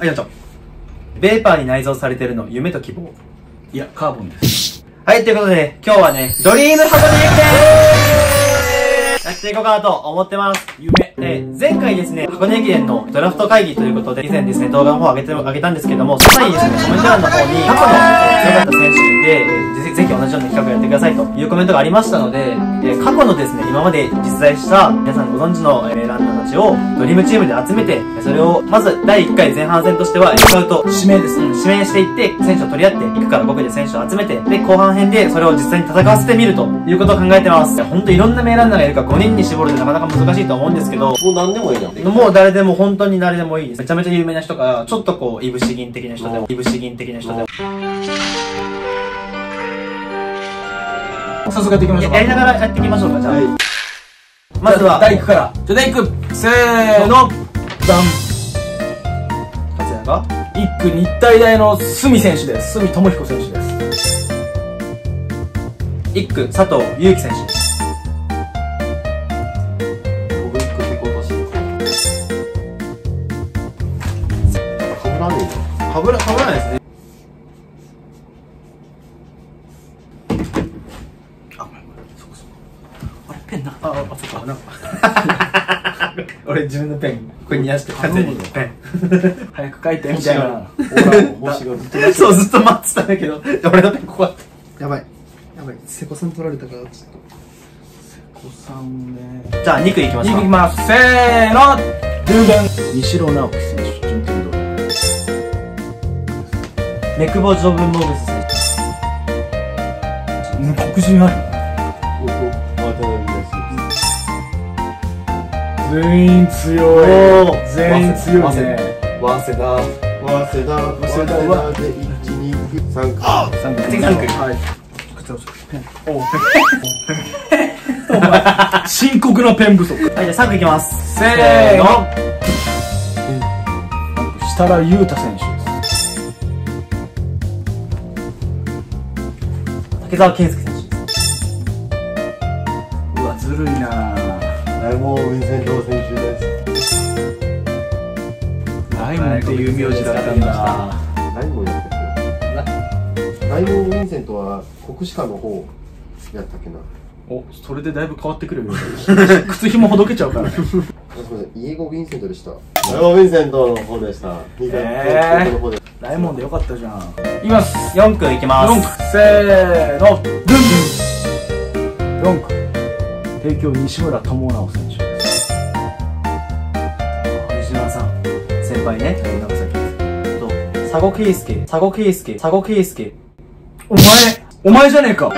はい、よいしょ。ベーパーに内蔵されてるの、夢と希望。いや、カーボンです。はい、ということで、今日はね、ドリーム箱根駅伝やっていこうかなと思ってます。夢。えー前回ですね、箱根駅伝のドラフト会議ということで、以前ですね、動画の方を上げて、上げたんですけども、その際にですね、コメント欄の方に、過去の強かった選手で、えーぜぜひ同じような企画をやってくださいというコメントがありましたので、えー過去のですね、今まで実在した皆さんご存知の、えーランナーたちをドリームチームで集めて、それを、まず第1回前半戦としては、スカウト、指名です。うん指名していって、選手を取り合って、1区から5区で選手を集めて、で、後半編でそれを実際に戦わせてみるということを考えてます。ほんといろんな名ランナーがいるから5人に絞るってなかなか難しいと思うんですけど、もう何でもいいのもう誰でも本当に誰でもいいです。めちゃめちゃ有名な人から、ちょっとこう、いぶし銀的な人でも、いぶし銀的な人でも。早速やっていきましょうやりながらやっていきましょうか、じゃあ。はいまずは、第1区から。じゃあ第1区。せーの。ダン。勝也が、1区日体大の角選手です。角智彦選手です。1区、佐藤祐樹選手かぶら、かぶらないですね。あれ、ペンな。あ、あ、そっか、なんか。俺自分のペン、これに出して、勝手にペン。早く書いて、みたいな。そう、ずっと待ってたんだけど、俺のペンここあ。やばい。やばい。瀬古さん取られたから、ちょっ子さんね。じゃあ、2区いきま2すか。区いきます。せーの。ドゥーベン。西野直樹選手、順天堂。メクボジョブンモグス選うん、黒人ある。全員強い。全員強いね。早稲田早稲田早稲田はで一二三か三区次三区はい。おペン。お前、深刻なペン不足。手。はい、じゃあ3区いきます。せーの。設楽悠太選手です。竹澤健介選手です。うわ、ずるいな大門ウィンセント選手ですライモンっていう名字だったんだ。大門やったっけな大門ウィンセントは国士舘の方やったっけなお、それでだいぶ変わってくるよ。靴紐ほどけちゃうからね。あすみませんイエゴ・ヴィンセントでした大門ウィンセントの方でした二回へーライモンでよかったじゃん。いきます。4区いきま4す。区、せーの、ドゥンドゥン。4区、帝京西村智直選手です。西村さん。先輩ね。長崎です。と、佐古圭介、佐古圭介、佐古圭介。お前、お前じゃねえか。もう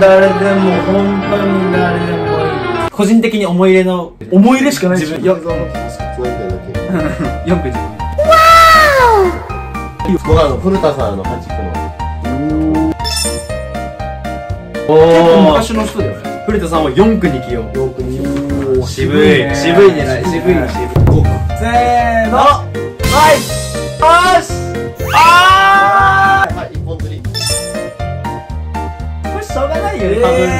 誰でも、本当に誰でもいい。個人的に思い入れの、思い入れしかない。自分つなぎたいだけ4区いきます。僕はあの古田さんの八区のお結構ー。昔の人だよね。古田さんを4区に起用。四区におー渋い。渋い狙い。渋い。渋い。5区。せーの、はいよしあはい一本釣りこれしょうがないよね、かぶるの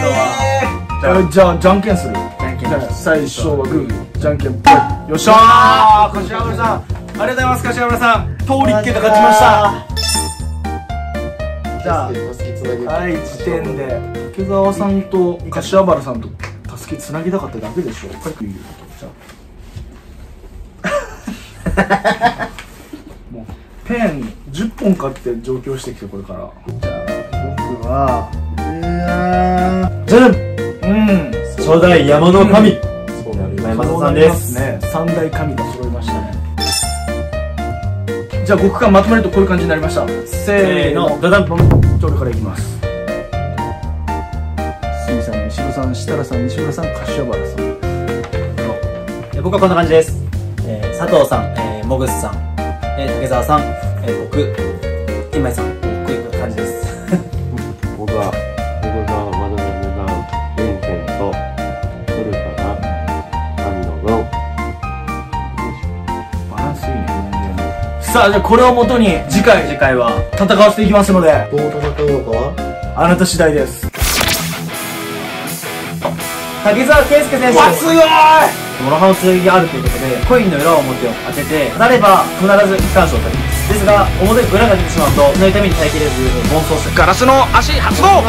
は。じゃあ、じゃんけんする。じゃんけん最初はグー、じゃんけんぽい。よっしゃー柏村さん、ありがとうございます、柏村さん。通りっけと勝ちました。じゃあつなぎはい、時点で、竹澤さんと柏原さんと、たすきつなぎたかっただけでしょ。これじゃあもう、ペン10本買って上京してきて、これから。じゃあ、僕は、じゃんうん。初代山の神そうなる前正さんですね。三大神が揃いましたね。じゃあ5区間まとめるとこういう感じになりました。せーの、ドダンポンじゃあ俺からいきます。すみさん、西野さん、設楽さん、西村さん、柏原さん。え僕はこんな感じです。えー、佐藤さん、えー、モグスさん、えー、竹澤さん、えー、僕、今井さん、僕いう感じです。僕はさあ、じゃあこれをもとに次回次回は、戦わせていきますので、どう戦うのかは？あなた次第です。竹澤圭介選手わ、すごい！諸刃の剣があるということで、コインの裏表を当てて、当たれば必ず機関賞を取ります。ですが、表裏が出てしまうと、その痛みに耐えきれず、暴走してガラスの足発動